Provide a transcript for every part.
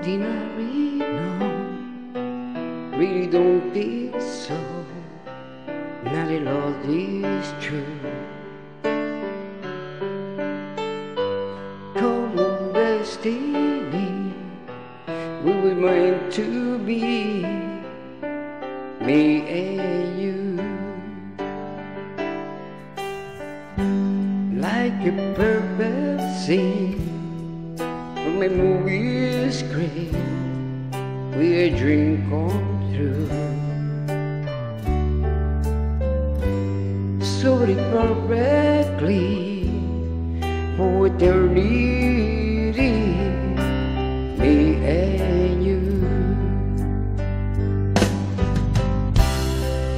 ordinary, no. Really don't think so. Not at all is true. Come on, destiny, we were meant to be, me and you. Like a perfect scene from a movie screen, we a dream come true. So perfectly for eternity, me and you.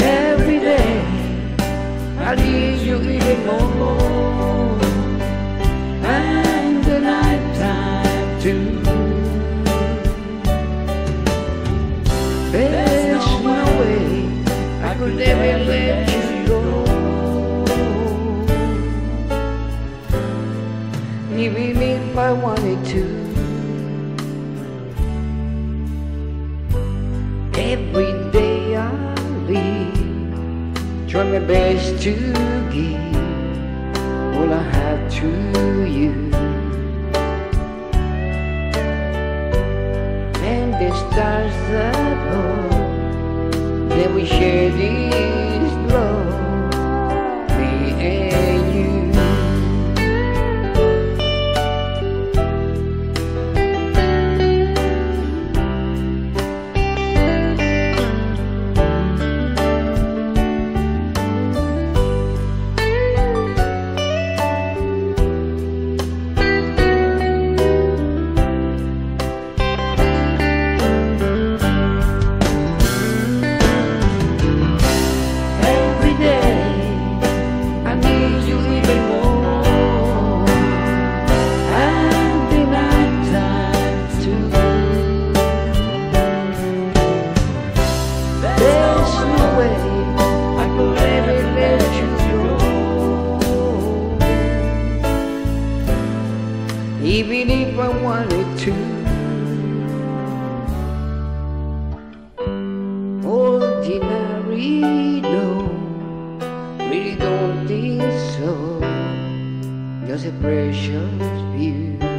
Every day I need you even more, and the night time too. There's no way I could ever let you go. Even if I wanted to. Every day I live, try my best to give all I have to you. The stars that we share wanted ordinary, no, really don't think so. Just a precious view.